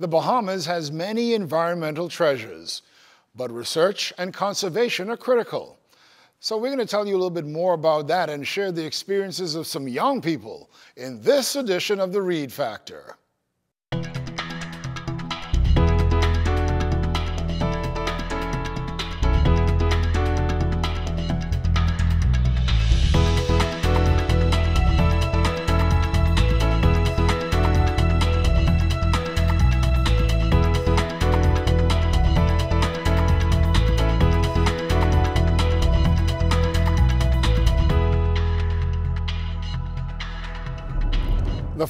The Bahamas has many environmental treasures, but research and conservation are critical. So we're going to tell you a little bit more about that and share the experiences of some young people in this edition of The Reid Factor.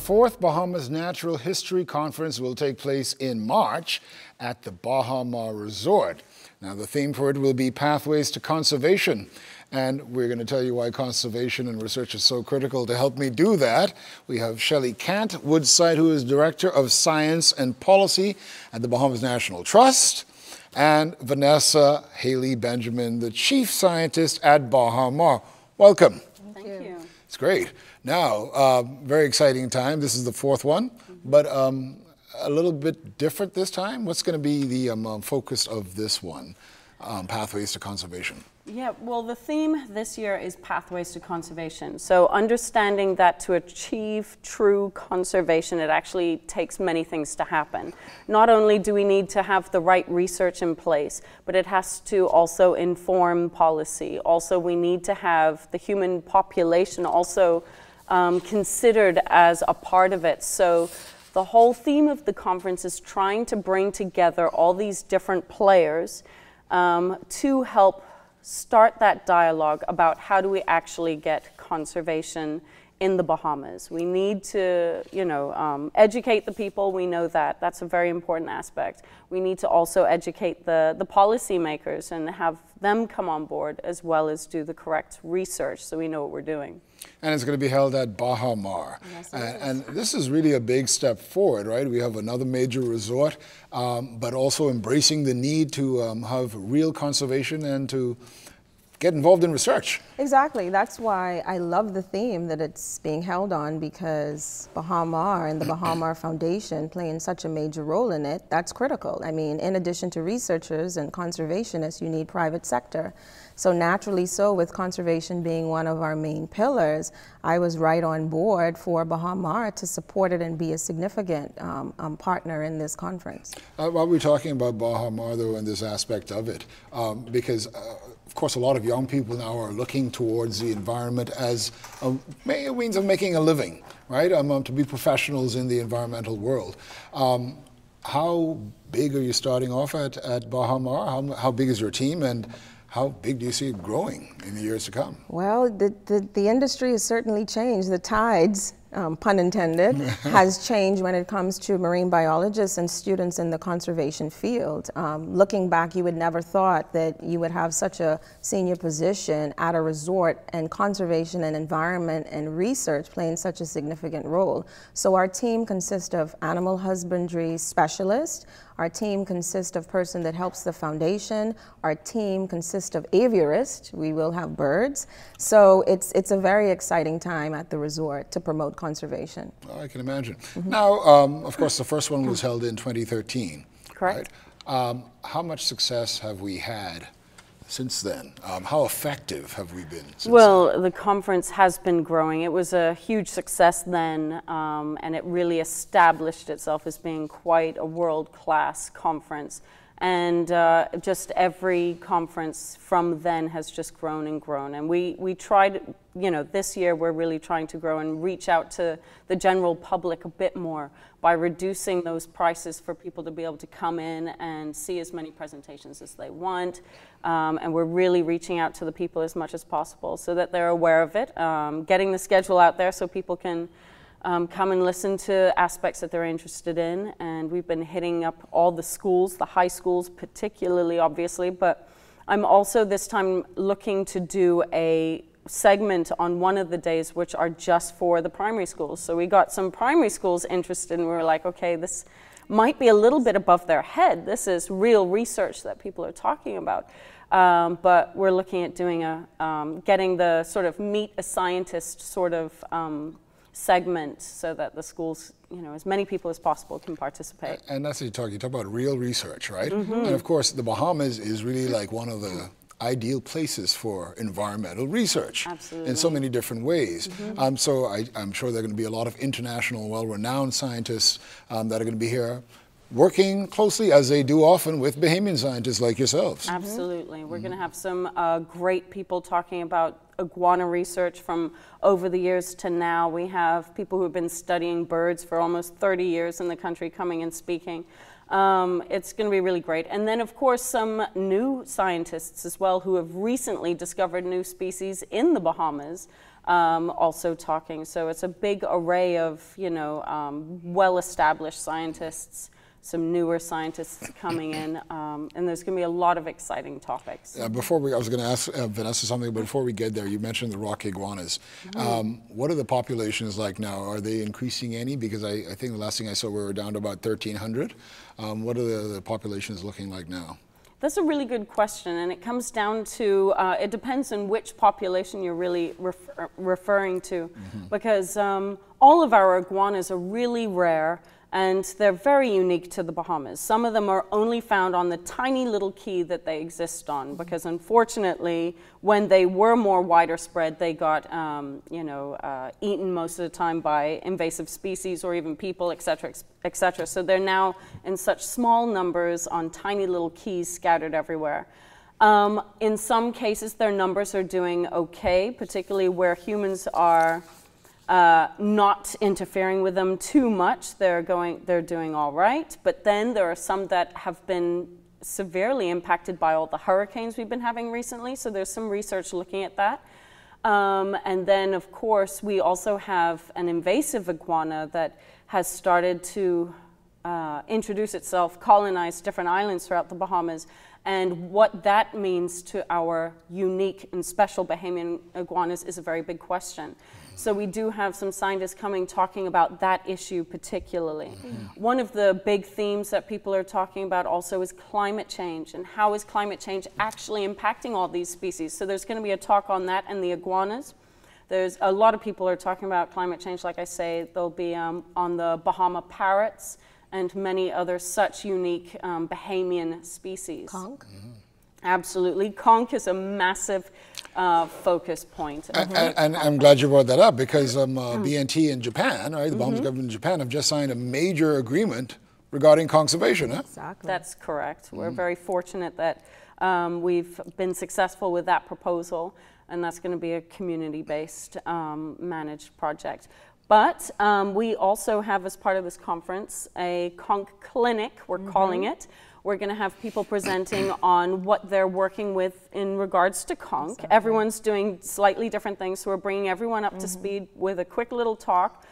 Fourth Bahamas Natural History Conference will take place in March at the Baha Mar Resort. Now, the theme for it will be Pathways to Conservation. And we're going to tell you why conservation and research is so critical. To help me do that, we have Shelley Cant Woodside, who is Director of Science and Policy at the Bahamas National Trust, and Vanessa Haley Benjamin, the Chief Scientist at Baha Mar. Welcome. Thank you. It's great. Now, uh, very exciting time. This is the fourth one, but um, a little bit different this time. What's going to be the um, uh, focus of this one, um, Pathways to Conservation? Yeah, well, the theme this year is Pathways to Conservation. So, understanding that to achieve true conservation, it actually takes many things to happen. Not only do we need to have the right research in place, but it has to also inform policy. Also, we need to have the human population also um, considered as a part of it. So the whole theme of the conference is trying to bring together all these different players um, to help start that dialogue about how do we actually get conservation in the Bahamas. We need to, you know, um, educate the people. We know that. That's a very important aspect. We need to also educate the, the policymakers and have them come on board as well as do the correct research so we know what we're doing. And it's going to be held at Baha Mar. Yes, and, and, this is really a big step forward, right? We have another major resort, um, but also embracing the need to um, have real conservation and to get involved in research. Exactly. That's why I love the theme that it's being held on because Baha Mar and the Baha Mar Foundation playing such a major role in it. That's critical. I mean, in addition to researchers and conservationists, you need private sector. So naturally so, with conservation being one of our main pillars, I was right on board for Baha Mar to support it and be a significant um, um, partner in this conference. Uh, while we're talking about Baha Mar, though, and this aspect of it, um, because uh, course, a lot of young people now are looking towards the environment as a means of making a living, right? Um, um, to be professionals in the environmental world. Um, how big are you starting off at, at Baha Mar? How, how big is your team? And how big do you see it growing in the years to come? Well, the, the, the industry has certainly changed. The tides um, pun intended, has changed when it comes to marine biologists and students in the conservation field. Um, looking back, you would never thought that you would have such a senior position at a resort and conservation and environment and research playing such a significant role. So our team consists of animal husbandry specialists, our team consists of person that helps the foundation. Our team consists of aviarists. We will have birds. So it's, it's a very exciting time at the resort to promote conservation. Well, I can imagine. Mm -hmm. Now, um, of course, the first one was held in 2013. Correct. Right? Um, how much success have we had since then? Um, how effective have we been? well, then? the conference has been growing. It was a huge success then, um, and it really established itself as being quite a world class conference. And uh, just every conference from then has just grown and grown. And we, we tried, you know, this year we're really trying to grow and reach out to the general public a bit more by reducing those prices for people to be able to come in and see as many presentations as they want. Um, and we're really reaching out to the people as much as possible so that they're aware of it, um, getting the schedule out there so people can um, come and listen to aspects that they're interested in. And we've been hitting up all the schools, the high schools particularly, obviously, but I'm also this time looking to do a segment on one of the days which are just for the primary schools. So we got some primary schools interested and we were like, okay, this might be a little bit above their head. This is real research that people are talking about. Um, but we're looking at doing a, um, getting the sort of meet a scientist sort of um, segment so that the schools you know, as many people as possible can participate. And that's what you talk. You talk about real research, right? Mm-hmm. And of course, the Bahamas is really like one of the ideal places for environmental research Absolutely. in so many different ways. Mm-hmm. Um, so I, am sure there are going to be a lot of international, well-renowned scientists um, that are going to be here working closely, as they do often, with Bahamian scientists like yourselves. Absolutely. We're going to have some uh, great people talking about iguana research from over the years to now. We have people who have been studying birds for almost 30 years in the country coming and speaking. Um, it's going to be really great. And then, of course, some new scientists as well who have recently discovered new species in the Bahamas. Um, also talking. So it's a big array of, you know, um, well-established scientists some newer scientists coming in, um, and there's going to be a lot of exciting topics. Uh, before we, I was going to ask uh, Vanessa something, but before we get there, you mentioned the rock iguanas. Mm-hmm. Um, what are the populations like now? Are they increasing any? Because I, I think the last thing I saw, we were down to about 1,300. Um, what are the, the populations looking like now? That's a really good question, and it comes down to uh, it depends on which population you're really refer referring to, mm-hmm. because um, all of our iguanas are really rare and they're very unique to the Bahamas. Some of them are only found on the tiny little key that they exist on, because unfortunately, when they were more wider spread, they got um, you know uh, eaten most of the time by invasive species or even people, etc., etc. So they're now in such small numbers on tiny little keys scattered everywhere. Um, in some cases, their numbers are doing okay, particularly where humans are uh, not interfering with them too much. They're going, they're doing all right. But then there are some that have been severely impacted by all the hurricanes we've been having recently. So there's some research looking at that. Um, and then, of course, we also have an invasive iguana that has started to uh, introduce itself, colonize different islands throughout the Bahamas. And what that means to our unique and special Bahamian iguanas is a very big question. So we do have some scientists coming talking about that issue particularly. Mm-hmm. One of the big themes that people are talking about also is climate change and how is climate change actually impacting all these species. So there's going to be a talk on that and the iguanas. There's a lot of people are talking about climate change. Like I say, they'll be um, on the Bahama parrots and many other such unique um, Bahamian species. Conch? Mm-hmm. Absolutely. Conch is a massive uh, focus point. And, and, and, I'm glad you brought that up because um, uh, BNT in Japan, right, the Bahamas mm-hmm. government in Japan have just signed a major agreement regarding conservation. Huh? Exactly. That's correct. We're mm. very fortunate that um, we've been successful with that proposal, and that's going to be a community-based um, managed project. But um, we also have, as part of this conference, a conch clinic, we're mm-hmm. calling it, we're going to have people presenting on what they're working with in regards to conch. Exactly. Everyone's doing slightly different things, so we're bringing everyone up mm-hmm. to speed with a quick little talk.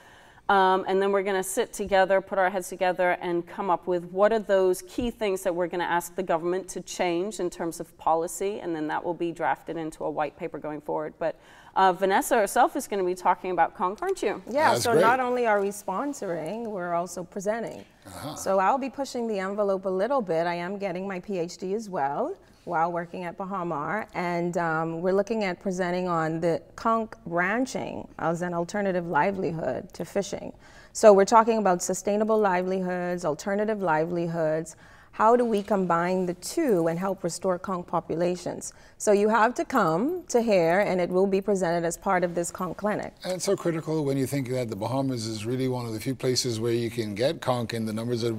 Um, and then we're going to sit together, put our heads together, and come up with what are those key things that we're going to ask the government to change in terms of policy, and then that will be drafted into a white paper going forward. But uh, Vanessa herself is going to be talking about conch, aren't you? Yeah, That's so great. not only are we sponsoring, we're also presenting. Uh-huh. So I'll be pushing the envelope a little bit. I am getting my PhD as well while working at Baha-Mar, and um, we're looking at presenting on the conch ranching as an alternative livelihood to fishing. So we're talking about sustainable livelihoods, alternative livelihoods, how do we combine the two and help restore conch populations? So you have to come to here and it will be presented as part of this conch clinic. And it's so critical when you think that the Bahamas is really one of the few places where you can get conch in the numbers that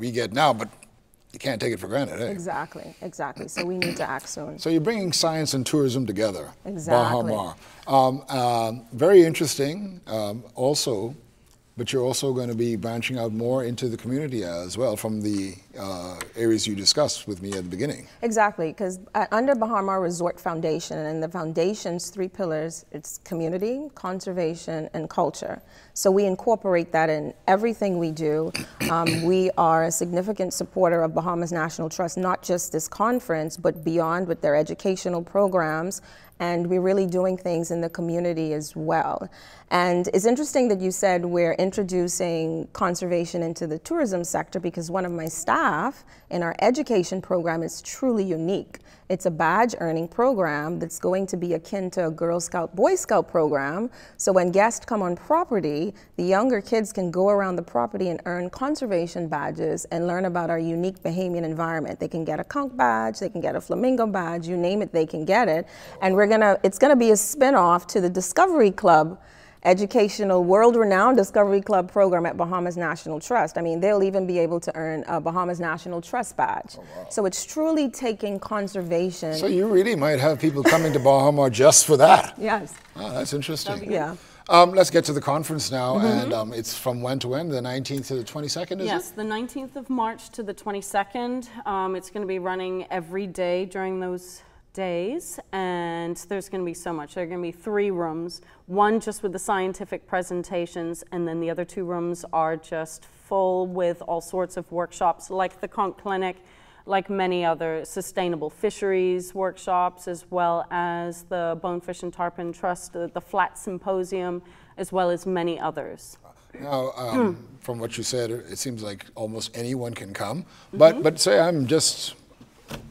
we get now, but you can't take it for granted, eh? Exactly, exactly. So we need to act soon. So you're bringing science and tourism together. Exactly. Baha um, um, very interesting. Um, also, but you're also going to be branching out more into the community as well from the uh, areas you discussed with me at the beginning. Exactly, because under Baha-Mar Resort Foundation, and the foundation's three pillars, it's community, conservation, and culture. So we incorporate that in everything we do. Um, we are a significant supporter of Bahamas National Trust, not just this conference, but beyond with their educational programs and we're really doing things in the community as well. And it's interesting that you said we're introducing conservation into the tourism sector because one of my staff in our education program is truly unique. It's a badge earning program that's going to be akin to a Girl Scout, Boy Scout program. So when guests come on property, the younger kids can go around the property and earn conservation badges and learn about our unique Bahamian environment. They can get a conch badge, they can get a flamingo badge, you name it, they can get it. And we're gonna, it's gonna be a spin-off to the Discovery Club educational, world-renowned Discovery Club program at Bahamas National Trust. I mean, they'll even be able to earn a Bahamas National Trust badge. Oh, wow. So it's truly taking conservation. So you really might have people coming to Baha Mar just for that. Yes. Oh, that's interesting. Yeah. Um, let's get to the conference now, mm -hmm. and um, it's from when to when? The 19th to the 22nd, is it? yes, it? the 19th of March to the 22nd. Um, it's going to be running every day during those days, and there's going to be so much. There are going to be three rooms, one just with the scientific presentations, and then the other two rooms are just full with all sorts of workshops like the Conch Clinic, like many other sustainable fisheries workshops, as well as the Bonefish and Tarpon Trust, the, the Flat Symposium, as well as many others. Now, um, from what you said, it seems like almost anyone can come. But, mm -hmm. but say I'm just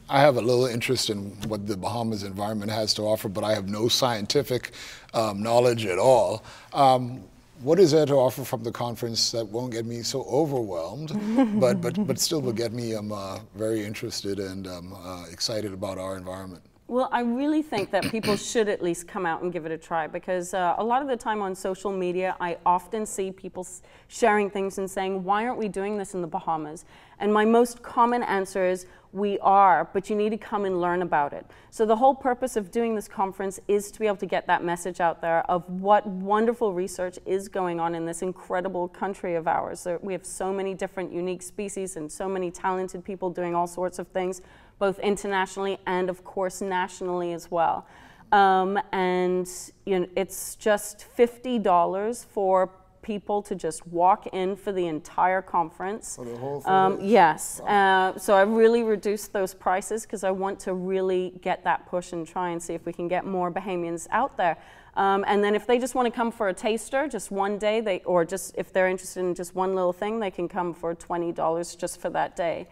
I have a little interest in what the Bahamas environment has to offer, but I have no scientific um, knowledge at all. Um, what is there to offer from the conference that won't get me so overwhelmed, but, but, but still will get me um, uh, very interested and um, uh, excited about our environment? Well, I really think that people should at least come out and give it a try because uh, a lot of the time on social media, I often see people sharing things and saying, why aren't we doing this in the Bahamas? And my most common answer is, we are, but you need to come and learn about it. So the whole purpose of doing this conference is to be able to get that message out there of what wonderful research is going on in this incredible country of ours. We have so many different unique species and so many talented people doing all sorts of things, both internationally and of course nationally as well. Um, and you know, it's just $50 for people to just walk in for the entire conference. For the whole um, yes. Wow. Uh, so I really reduced those prices because I want to really get that push and try and see if we can get more Bahamians out there. Um, and then if they just want to come for a taster, just one day, they or just if they're interested in just one little thing, they can come for twenty dollars just for that day.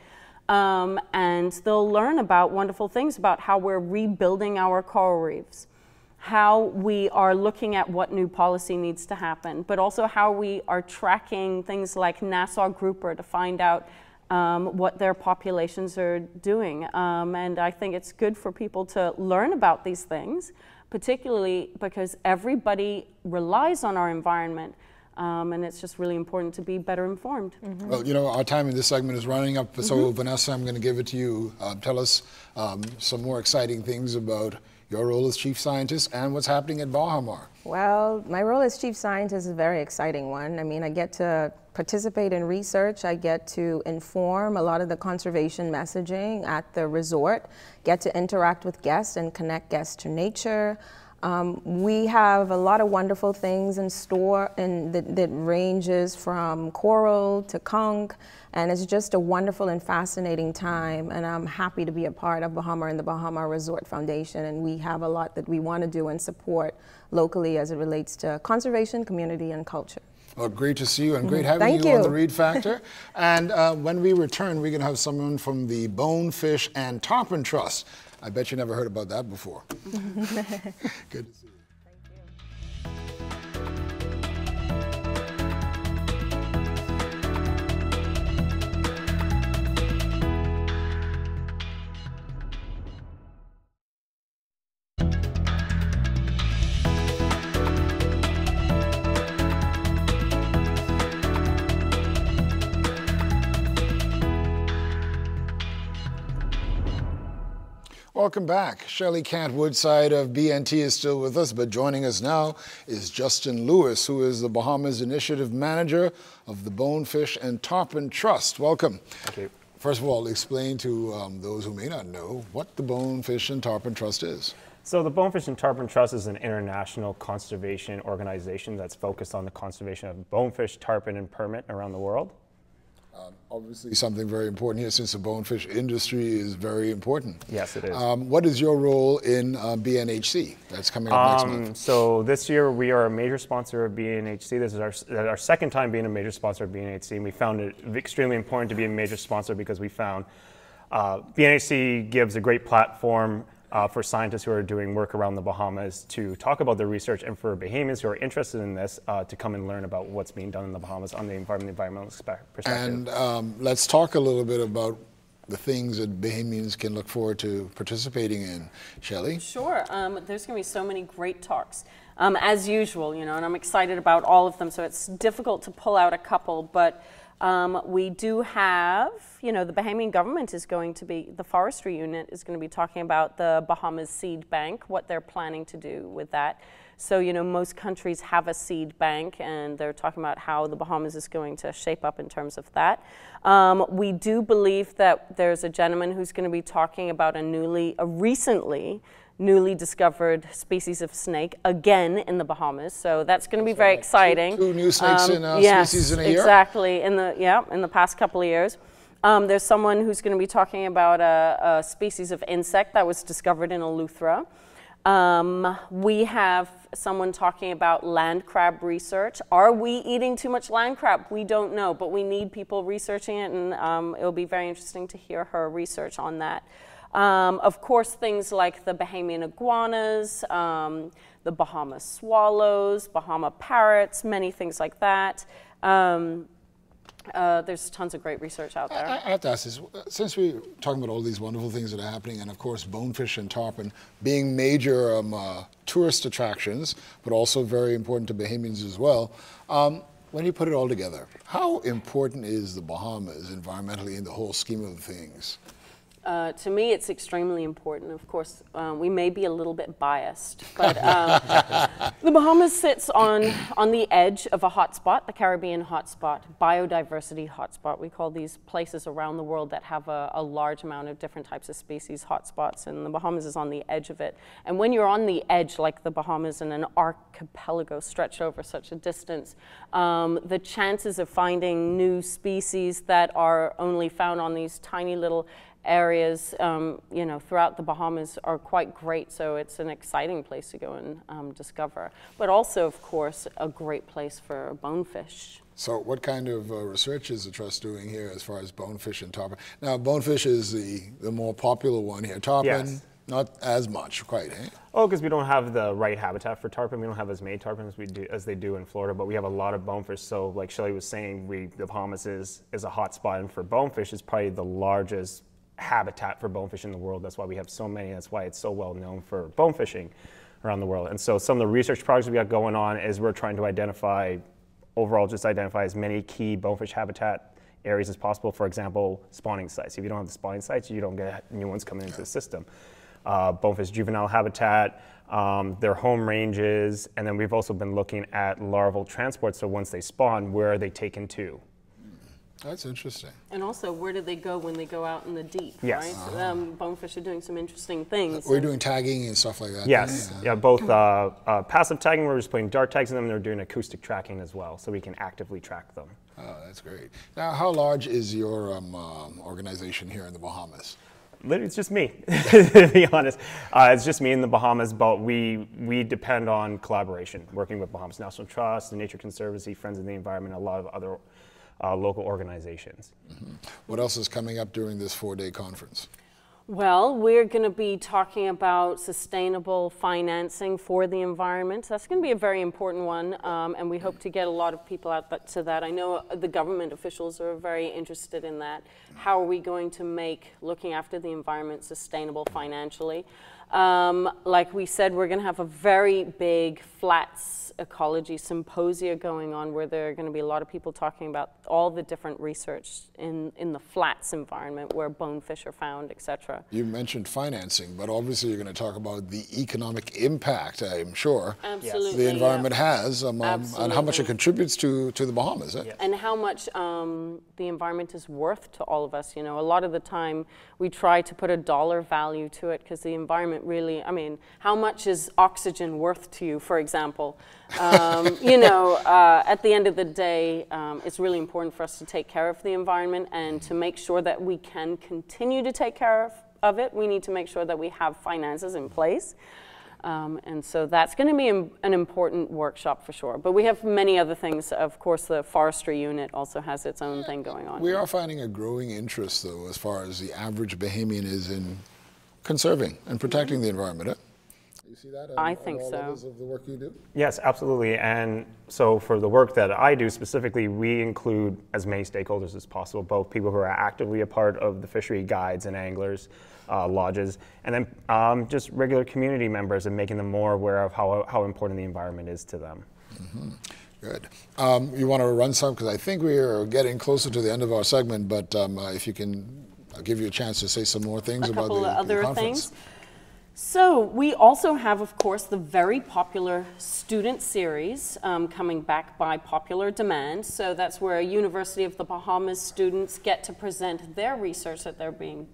Um, and they'll learn about wonderful things about how we're rebuilding our coral reefs how we are looking at what new policy needs to happen, but also how we are tracking things like Nassau Grouper to find out um, what their populations are doing. Um, and I think it's good for people to learn about these things, particularly because everybody relies on our environment. Um, and it's just really important to be better informed. Mm -hmm. Well, you know, our time in this segment is running up, so mm -hmm. Vanessa, I'm going to give it to you. Uh, tell us um, some more exciting things about your role as chief scientist and what's happening at Baha Mar. Well, my role as chief scientist is a very exciting one. I mean, I get to participate in research, I get to inform a lot of the conservation messaging at the resort, get to interact with guests and connect guests to nature. Um, we have a lot of wonderful things in store and that, that ranges from coral to conch and it's just a wonderful and fascinating time. And I'm happy to be a part of Baha Mar and the Baha Mar Resort Foundation. And we have a lot that we want to do and support locally as it relates to conservation, community, and culture. Well, great to see you and great mm-hmm. having you, you, on the Reid Factor. and uh, when we return, we're going to have someone from the Bonefish and Tarpon Trust. I bet you never heard about that before. Good to see you. Welcome back. Shelley Cant Woodside of BNT is still with us, but joining us now is Justin Lewis, who is the Bahamas Initiative Manager of the Bonefish and Tarpon Trust. Welcome. Thank you. First of all, explain to um, those who may not know what the Bonefish and Tarpon Trust is. So the Bonefish and Tarpon Trust is an international conservation organization that's focused on the conservation of bonefish, tarpon, and permit around the world. Um, obviously, something very important here since the bonefish industry is very important. Yes, it is. Um, what is your role in uh, BNHC? That's coming up next Um, month. so this year we are a major sponsor of BNHC. This is our, our second time being a major sponsor of BNHC, and we found it extremely important to be a major sponsor because we found uh, BNHC gives a great platform uh, for scientists who are doing work around the Bahamas to talk about their research, and for Bahamians who are interested in this uh, to come and learn about what's being done in the Bahamas on the environment, environmental perspective. And um, let's talk a little bit about the things that Bahamians can look forward to participating in. Shelley? Sure. Um, there's going to be so many great talks, um, as usual, you know, and I'm excited about all of them. So it's difficult to pull out a couple, but um, we do have, you know, the Bahamian government is going to be, the forestry unit is going to be talking about the Bahamas Seed Bank, what they're planning to do with that. So, you know, most countries have a seed bank, and they're talking about how the Bahamas is going to shape up in terms of that. Um, we do believe that there's a gentleman who's going to be talking about a newly, a recently newly discovered species of snake again in the Bahamas. So that's going to be very exciting. two new snakes in, uh, yes, species in a year? Exactly. In the yeah, in the past couple of years. Um, there's someone who's going to be talking about a, a species of insect that was discovered in Eleuthera. Um, we have someone talking about land crab research. Are we eating too much land crab? We don't know, but we need people researching it, and um, it'll be very interesting to hear her research on that. Um, of course, things like the Bahamian iguanas, um, the Bahama swallows, Bahama parrots, many things like that. Um, uh, there's tons of great research out there. I, I have to ask this, since we're talking about all these wonderful things that are happening, and of course bonefish and tarpon being major um, uh, tourist attractions, but also very important to Bahamians as well, um, when you put it all together, how important is the Bahamas environmentally in the whole scheme of things? Uh, to me, it's extremely important. Of course, um, we may be a little bit biased, but um, the Bahamas sits on, on the edge of a hotspot, the Caribbean hotspot, biodiversity hotspot. We call these places around the world that have a, a large amount of different types of species hotspots, and the Bahamas is on the edge of it. And when you're on the edge, like the Bahamas in an archipelago stretched over such a distance, um, the chances of finding new species that are only found on these tiny little areas, um, you know, throughout the Bahamas are quite great. So it's an exciting place to go and um, discover. But also, of course, a great place for bonefish. So what kind of uh, research is the Trust doing here as far as bonefish and tarpon? Now, bonefish is the, the more popular one here. Tarpon, Yes. not as much, quite, eh? Oh, because we don't have the right habitat for tarpon. We don't have as many tarpon as we do as they do in Florida, but we have a lot of bonefish. So, like Shelley was saying, we the Bahamas is is a hot spot, and for bonefish, is probably the largest habitat for bonefish in the world. That's why we have so many. That's why it's so well known for bonefishing around the world. And so, some of the research projects we got going on is we're trying to identify, overall, just identify as many key bonefish habitat areas as possible. For example, spawning sites. If you don't have the spawning sites, you don't get new ones coming into the system uh, bonefish juvenile habitat, um, their home ranges, and then we've also been looking at larval transport. So once they spawn, where are they taken to? That's interesting. And also, where do they go when they go out in the deep? Yes. Right? Um, bonefish are doing some interesting things. We're doing tagging and stuff like that. Yes, then? yeah, both uh, uh, passive tagging, we're just putting dart tags in them, and they're doing acoustic tracking as well, so we can actively track them. Oh, that's great. Now, how large is your um, um, organization here in the Bahamas? Literally, it's just me, to be honest. Uh, it's just me in the Bahamas, but we, we depend on collaboration, working with Bahamas National Trust, the Nature Conservancy, Friends of the Environment, a lot of other uh, local organizations. What else is coming up during this four-day conference? Well, we're going to be talking about sustainable financing for the environment. That's going to be a very important one, um, and we hope to get a lot of people out to that. I know the government officials are very interested in that. How are we going to make looking after the environment sustainable financially? Um, like we said, we're going to have a very big flats ecology symposia going on where there are going to be a lot of people talking about all the different research in, in the flats environment where bonefish are found, etc. You mentioned financing, but obviously you're going to talk about the economic impact, I'm sure, Absolutely. the environment has um, um, and how much it contributes to, to the Bahamas. Eh? and how much um, the environment is worth to all of us. You know, a lot of the time we try to put a dollar value to it because the environment really, I mean, how much is oxygen worth to you, for example? Um, you know, uh, at the end of the day, um, it's really important for us to take care of the environment and to make sure that we can continue to take care of, of it. We need to make sure that we have finances in place. Um, and so that's going to be an important workshop for sure. But we have many other things. Of course, the forestry unit also has its own thing going on. We are finding a growing interest, though, as far as the average Bahamian is in conserving and protecting the environment. Eh? You see that? I think all so. levels Of the work you do. Yes, absolutely. And so for the work that I do specifically, we include as many stakeholders as possible, both people who are actively a part of the fishery guides and anglers, uh, lodges, and then um, just regular community members and making them more aware of how, how important the environment is to them. Mm-hmm. Good. Um, you want to run some because I think we are getting closer to the end of our segment. But um, uh, if you can, I'll give you a chance to say some more things a about couple the, of the other conference. things. So we also have, of course, the very popular student series um, coming back by popular demand. So that's where University of the Bahamas students get to present their research that they're being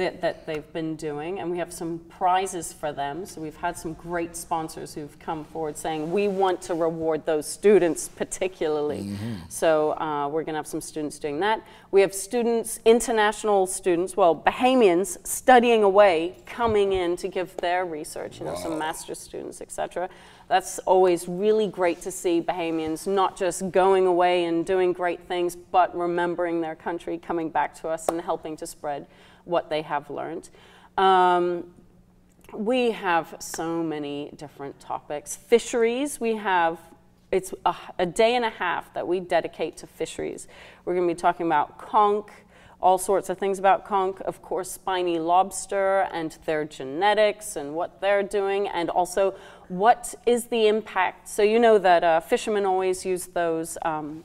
that, that they've been doing, and we have some prizes for them. So we've had some great sponsors who've come forward saying we want to reward those students particularly. Mm-hmm. So uh, we're going to have some students doing that. We have students, international students, well, Bahamians studying away, coming in to give their research. You know, wow. some master's students, etc. That's always really great to see Bahamians not just going away and doing great things, but remembering their country, coming back to us and helping to spread what they have learned. Um, we have so many different topics. Fisheries, we have, it's a, a, day and a half that we dedicate to fisheries. We're going to be talking about conch, all sorts of things about conch, of course, spiny lobster and their genetics and what they're doing, and also what is the impact. So, you know that uh, fishermen always use those um,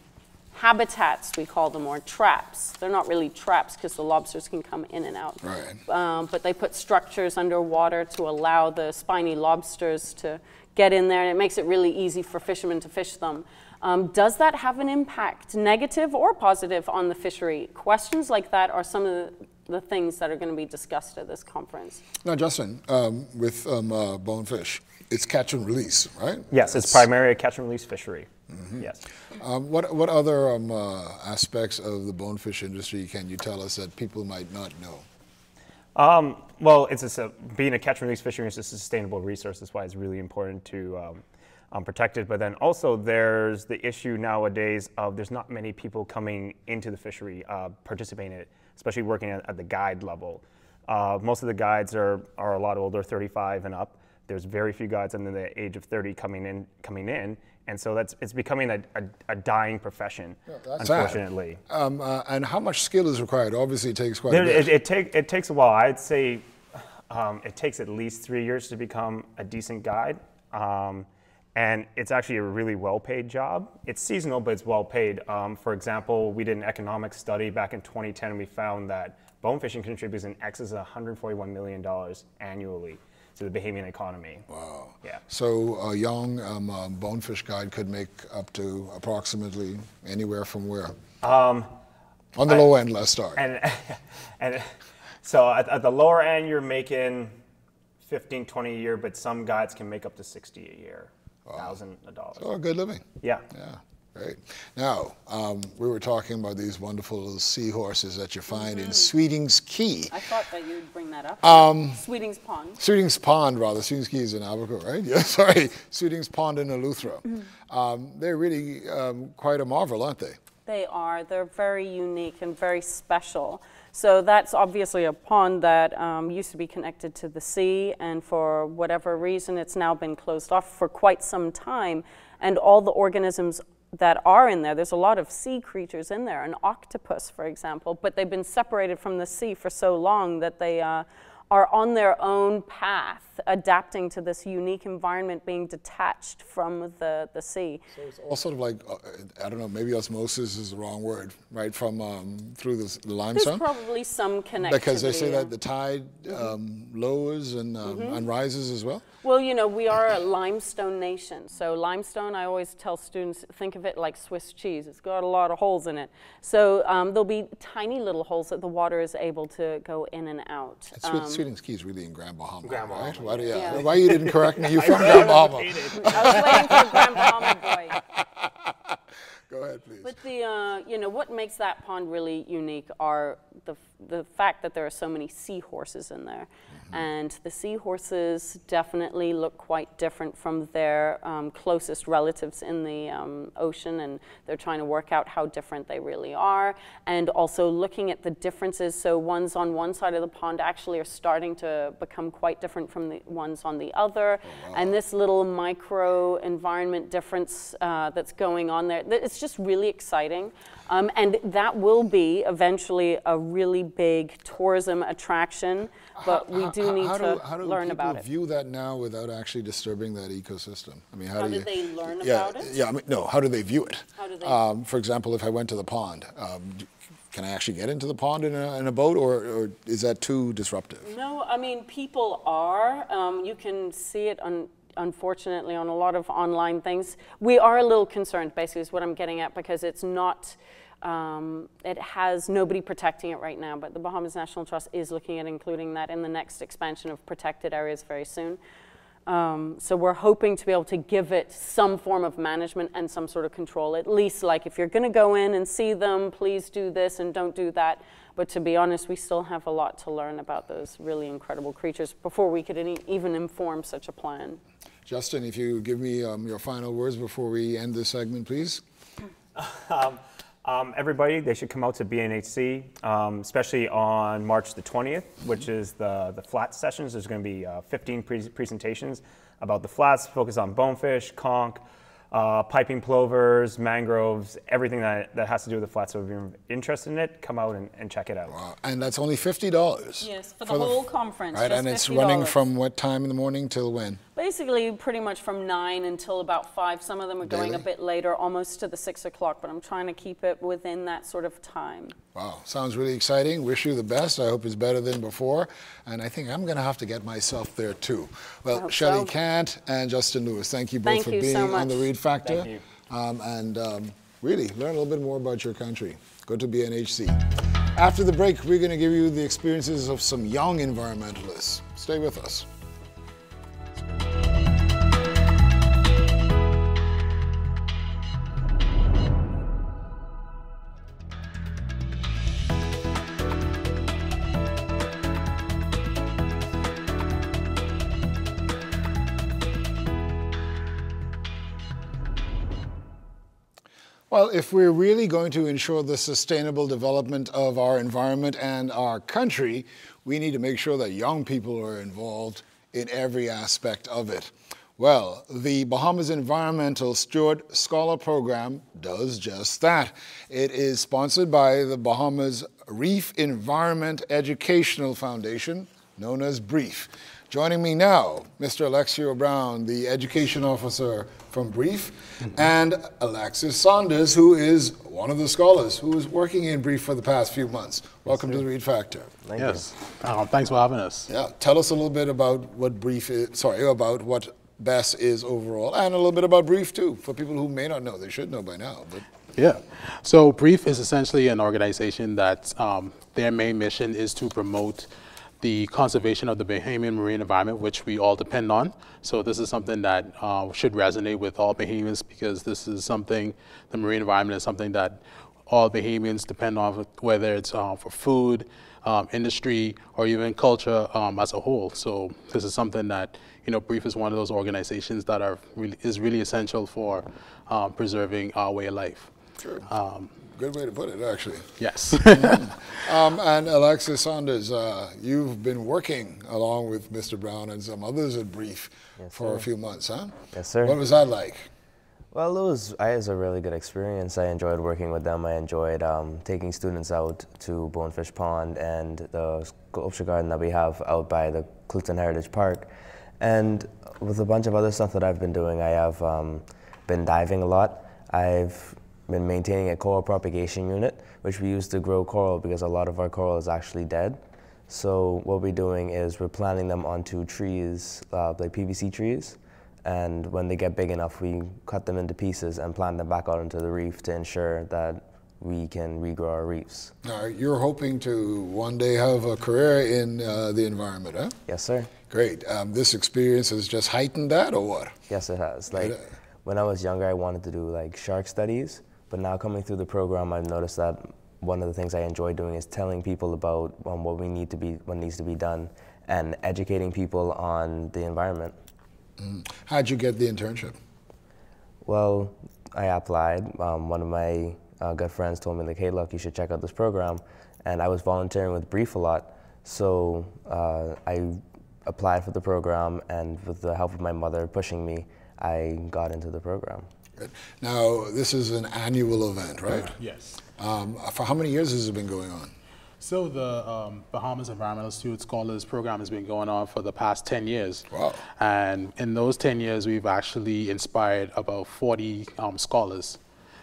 habitats, we call them, or traps. They're not really traps because the lobsters can come in and out. Right. Um, but they put structures underwater to allow the spiny lobsters to get in there, and it makes it really easy for fishermen to fish them. Um, does that have an impact, negative or positive, on the fishery? Questions like that are some of the, the things that are going to be discussed at this conference. Now, Justin, um, with um, uh, bonefish, it's catch and release, right? Yes, it's, it's primarily a catch and release fishery. Mm-hmm. Yes. Um, what what other um, uh, aspects of the bonefish industry can you tell us that people might not know? Um, well, it's a, being a catch and release fishery is a sustainable resource. That's why it's really important to um, um, protect it. But then also there's the issue nowadays of there's not many people coming into the fishery uh, participating in it, especially working at, at the guide level. Uh, most of the guides are, are a lot older, 35 and up. There's very few guides under the age of 30 coming in, coming in, and so that's it's becoming a, a, a dying profession, yeah, unfortunately. Um, uh, and how much skill is required? Obviously, it takes quite there, a bit. It, it, take, it takes a while. I'd say um, it takes at least three years to become a decent guide. Um, and it's actually a really well-paid job. It's seasonal, but it's well-paid. Um, for example, we did an economic study back in 2010, and we found that bone fishing contributes in excess of 141 million dollars annually to the Bahamian economy. Wow. Yeah. So a young um, uh, bonefish guide could make up to approximately anywhere from where? Um, On the I, low end, let's start. And, and so at, at, the lower end, you're making 15, 20 a year, but some guides can make up to 60 a year, thousand dollars. So good living. Yeah. Yeah. Great. Now, um, we were talking about these wonderful little seahorses that you find mm-hmm. in Sweeting's Key. I thought that you'd bring that up. Um, Sweeting's Pond. Sweeting's Pond, rather. Sweeting's Key is in Abaco, right? Yeah, sorry. Sweeting's Pond in Eleuthera. Mm-hmm. Um, they're really um, quite a marvel, aren't they? They are. They're very unique and very special. So that's obviously a pond that um, used to be connected to the sea, and for whatever reason, it's now been closed off for quite some time. And all the organisms that are in there. There's a lot of sea creatures in there, an octopus, for example, but they've been separated from the sea for so long that they uh, are on their own path, adapting to this unique environment, being detached from the, the sea. So it's all sort of like, uh, I don't know, maybe osmosis is the wrong word, right, from um, through the, the, limestone? There's probably some connection. Because they say that the tide um, lowers and, um, mm-hmm. and rises as well? Well, you know, we are a limestone nation. So limestone, I always tell students, think of it like Swiss cheese. It's got a lot of holes in it. So um, there'll be tiny little holes that the water is able to go in and out. Um, Sweeting's Key is really in Grand Bahama, Grand Bahama, right? Why, do- yeah. Yeah. Why you didn't correct me? You're from Grand Bahama. I was waiting for a Grand Bahama boy. Go ahead, please. But the, uh, you know, what makes that pond really unique are the, f- the fact that there are so many seahorses in there. And the seahorses definitely look quite different from their um, closest relatives in the um, ocean, and they're trying to work out how different they really are. And also looking at the differences, so ones on one side of the pond actually are starting to become quite different from the ones on the other. And this little micro environment difference uh, that's going on there, it's just really exciting. Um, and that will be eventually a really big tourism attraction, but we do How- need how to how do learn about it. view that now without actually disturbing that ecosystem? I mean, how, How do do you, they learn yeah, about it? Yeah, I mean, no. How do they view it? How do they- Um, for example, if I went to the pond, um, can I actually get into the pond in a, in a boat, or, or is that too disruptive? No, I mean, people are. Um, you can see it, un- unfortunately, on a lot of online things. We are a little concerned, basically, is what I'm getting at, because it's not. Um, it has nobody protecting it right now, but the Bahamas National Trust is looking at including that in the next expansion of protected areas very soon. Um, so we're hoping to be able to give it some form of management and some sort of control. At least, like if you're going to go in and see them, please do this and don't do that. But to be honest, we still have a lot to learn about those really incredible creatures before we could even inform such a plan. Justin, if you give me um, your final words before we end this segment, please. Um, everybody, they should come out to BNHC, um, especially on March the 20th, which is the, the flat sessions. There's going to be uh, 15 pre- presentations about the flats, focus on bonefish, conch, uh, piping plovers, mangroves, everything that, that has to do with the flats. So if you're interested in it, come out and, and check it out. Uh, and that's only fifty dollars. Yes, for the whole conference, Right, just and it's running $50. from what time in the morning till when? Basically, pretty much from nine until about five. Some of them are going Daily? a bit later, almost to the six o'clock, but I'm trying to keep it within that sort of time. Wow, sounds really exciting. Wish you the best. I hope it's better than before. And I think I'm going to have to get myself there too. Well, hope Shelley so. Cant and Justin Lewis, thank you both Thank for you being so on the. Reid Factor. Thank you. Um, and um, really learn a little bit more about your country. Go to BNHC. After the break, we're going to give you the experiences of some young environmentalists. Stay with us. Well, if we're really going to ensure the sustainable development of our environment and our country, we need to make sure that young people are involved in every aspect of it. Well, the Bahamas Environmental Steward Scholar Program does just that. It is sponsored by the Bahamas Reef Environment Educational Foundation, known as BREEF. Joining me now, Mr. Alexio Brown, the education officer from BREEF, and Alexis Saunders, who is one of the scholars who is working in BREEF for the past few months. Welcome to the Reid Factor. Thank yes. Um, thanks for having us. Yeah, tell us a little bit about what BREEF is, sorry, about what BESS is overall, and a little bit about BREEF too, for people who may not know. They should know by now, but Yeah. So BREEF is essentially an organization that um, their main mission is to promote the conservation of the Bahamian marine environment, which we all depend on. So this is something that uh, should resonate with all Bahamians because this is something, the marine environment is something that all Bahamians depend on, whether it's uh, for food, um, industry, or even culture um, as a whole. So this is something that you know, BREEF is one of those organizations that are really, is really essential for um, preserving our way of life. sure. Um, Good way to put it, actually. yes. Um, and Alexis Saunders, uh, you've been working along with Mr. Brown and some others at BREEF for a few months, huh? Yes, sir. What was that like? Well, it was, it was a really good experience. I enjoyed working with them. I enjoyed um, taking students out to Bonefish Pond and the sculpture garden that we have out by the Clifton Heritage Park. And with a bunch of other stuff that I've been doing, I have um, been diving a lot. I've been maintaining a coral propagation unit, which we use to grow coral because a lot of our coral is actually dead. So what we're doing is we're planting them onto trees, uh, like PVC trees, and when they get big enough, we cut them into pieces and plant them back out into the reef to ensure that we can regrow our reefs. Now, you're hoping to one day have a career in uh, the environment, huh? Yes, sir. Great. Um, this experience has just heightened that, or what? Yes, it has. Like when I was younger, I wanted to do like shark studies, but now coming through the program, I've noticed that one of the things I enjoy doing is telling people about um, what we need to be, what needs to be done, and educating people on the environment. Mm. How'd you get the internship? Well, I applied. Um, one of my uh, good friends told me like, hey, look, you should check out this program, and I was volunteering with BREEF a lot, so uh, I applied for the program, and with the help of my mother pushing me, I got into the program. Good. Now, this is an annual event, right? Yes. Um, for how many years has it been going on? So the um, Bahamas Environmental Steward Scholars Program has been going on for the past 10 years. Wow. And in those 10 years, we've actually inspired about 40 um, scholars.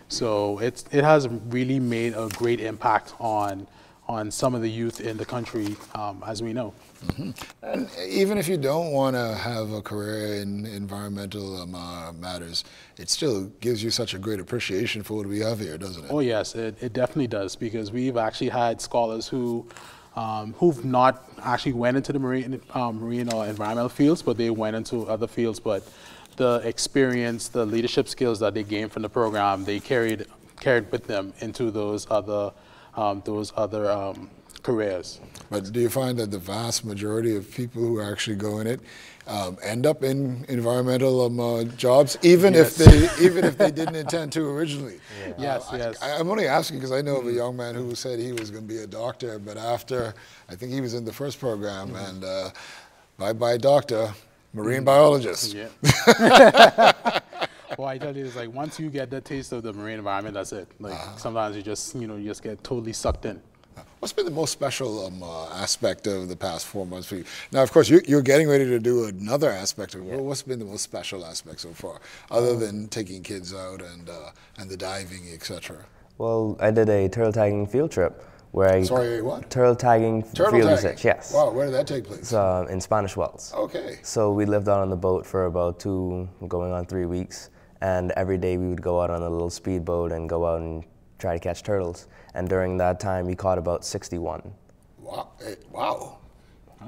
So it's, it has really made a great impact on on some of the youth in the country, um, as we know. Mm-hmm. And even if you don't want to have a career in environmental um, uh, matters, it still gives you such a great appreciation for what we have here, doesn't it? Oh yes, it, it definitely does because we've actually had scholars who. Um, who've not actually went into the marine, um, marine or environmental fields, but they went into other fields. But the experience, the leadership skills that they gained from the program, they carried carried with them into those other um, those other um, careers. But do you find that the vast majority of people who actually go in it um, end up in environmental um, uh, jobs, even yes. if they even if they didn't intend to originally? Yeah. Yes, uh, yes. I, am only asking because I know of a young man who said he was going to be a doctor, but after I think he was in the first program, mm -hmm. and uh, bye bye doctor, marine mm -hmm. biologist. Yeah. well, I tell you, it's like once you get the taste of the marine environment, that's it. Like uh, sometimes you just, you know, you just get totally sucked in. What's been the most special um, uh, aspect of the past four months for you? Now, of course, you, are getting ready to do another aspect of it. Yeah. What's been the most special aspect so far, other than taking kids out and uh, and the diving, etc.? Well, I did a turtle tagging field trip where I sorry what turtle tagging turtle field tagging. research. Yes. Wow, where did that take place? Uh, in Spanish Wells. Okay. So we lived out on the boat for about two, going on three weeks, and every day we would go out on a little speedboat and go out and try to catch turtles. And during that time, we caught about 61. Wow. Wow.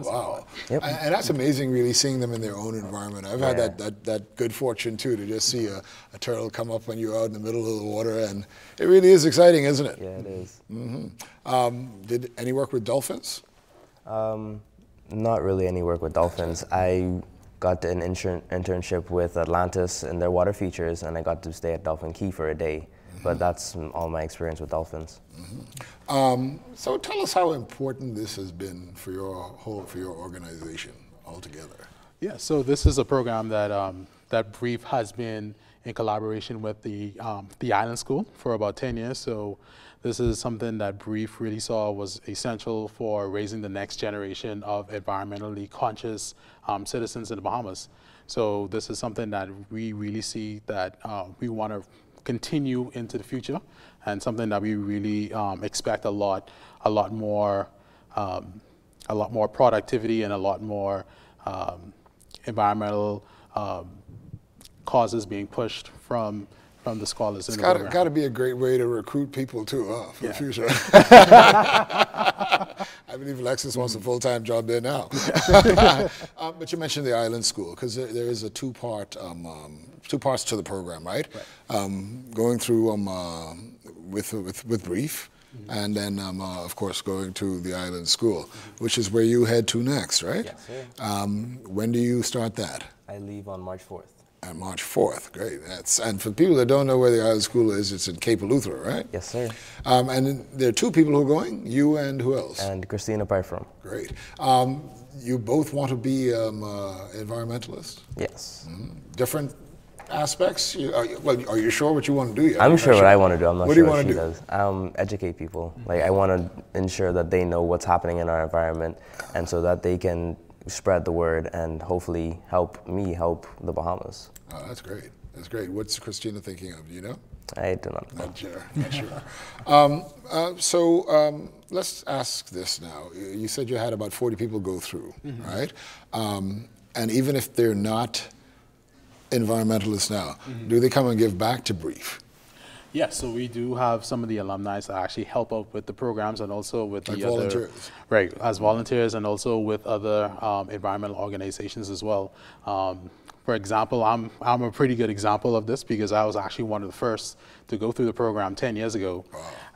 Wow. Yep. And, that's amazing, really, seeing them in their own environment. I've yeah. had that, that, that good fortune, too, to just see a, a, turtle come up when you're out in the middle of the water. And it really is exciting, isn't it? Yeah, it is. Mm-hmm. Um, did any work with dolphins? Um, not really any work with dolphins. I got an internship with Atlantis and their water features, and I got to stay at Dolphin Cay for a day. But that's all my experience with dolphins. Mm-hmm. Um, so tell us how important this has been for your whole for your organization altogether. Yeah, so this is a program that um, that BREEF has been in collaboration with the um, the Island School for about 10 years. So this is something that BREEF really saw was essential for raising the next generation of environmentally conscious um, citizens in the Bahamas. So this is something that we really see that uh, we want to continue into the future, and something that we really um, expect a lot, a lot more, um, a lot more productivity and a lot more um, environmental um, causes being pushed from from the scholars it's in got the program. got to be a great way to recruit people too, uh, for yeah. the future. I believe Alexis wants a full-time job there now. um, but you mentioned the island school because there, there is a two-part, um, um, two parts to the program, right? right. Um, going through um, uh, with with with BREEF. Mm -hmm. And then, um, uh, of course, going to the island school, mm -hmm. which is where you head to next, right? Yes, sir. when do you start that? I leave on March 4th. On March 4th, great. That's, and for people that don't know where the island school is, it's in Cape Eleuthera, right? Yes, sir. Um, and there are two people who are going, you and who else? And Christina Pyfrom. Great. Um, you both want to be um, uh, environmentalists? Yes. Mm -hmm. Different aspects? You, are you, well, are you sure what you want to do yet? I'm sure, sure, what I want to do. I'm not what sure do you what she do? does. Um, educate people. Like I want to ensure that they know what's happening in our environment, and so that they can spread the word and hopefully help me help the Bahamas. Oh, that's great. That's great. What's Christina thinking of? Do you know? I do not know. Not sure. Not sure. Um, uh, so um, let's ask this now. You said you had about 40 people go through, mm -hmm. right? Um, and even if they're not environmentalists now, mm -hmm. do they come and give back to BREEF? Yes, so we do have some of the alumni that actually help out with the programs and also with Like the other volunteers. right as volunteers and also with other um, environmental organizations as well. Um, for example, I'm I'm a pretty good example of this because I was actually one of the first to go through the program 10 years ago,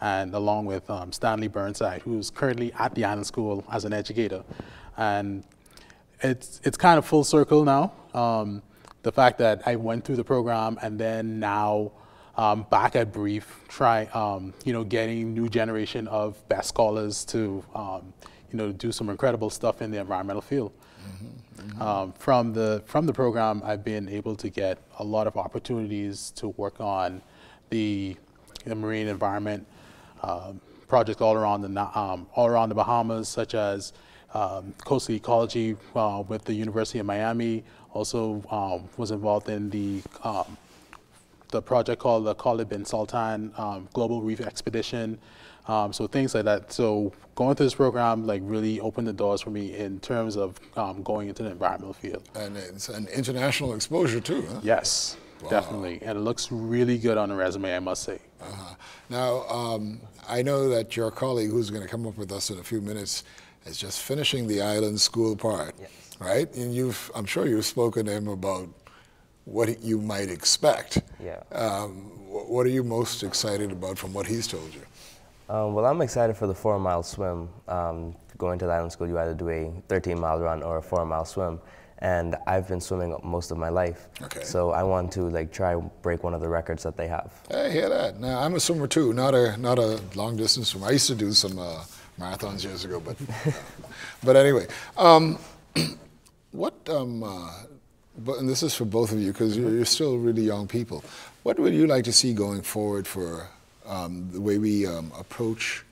and along with um, Stanley Burnside, who's currently at the Island School as an educator, and it's it's kind of full circle now. Um, the fact that I went through the program and then now um, back at BREEF, try um, you know getting new generation of best scholars to um, you know do some incredible stuff in the environmental field. Um, from the from the program, I've been able to get a lot of opportunities to work on the, the marine environment um, projects all around the um, all around the Bahamas, such as um, coastal ecology uh, with the University of Miami. Also um, was involved in the um, the project called the Khalid bin Sultan um, Global Reef Expedition. Um, so things like that. So going through this program like really opened the doors for me in terms of um, going into the environmental field. And it's an international exposure too, huh? Yes, definitely, and it looks really good on a resume, I must say. Uh-huh. Now, um, I know that your colleague, who's going to come up with us in a few minutes, is just finishing the island school part, right? And you've, I'm sure you've spoken to him about what you might expect. Yeah. Um, what are you most excited about from what he's told you? Um, well, I'm excited for the four mile swim. Um, going to the island school, you either do a 13 mile run or a four mile swim. And I've been swimming most of my life. Okay. So I want to like try break one of the records that they have. I hear that. Now, I'm a swimmer too, not a not a long distance swimmer. I used to do some uh, marathons years ago, but uh, but anyway, um, what um, uh, and this is for both of you because you're, you're still really young people. What would you like to see going forward for um, the way we um, approach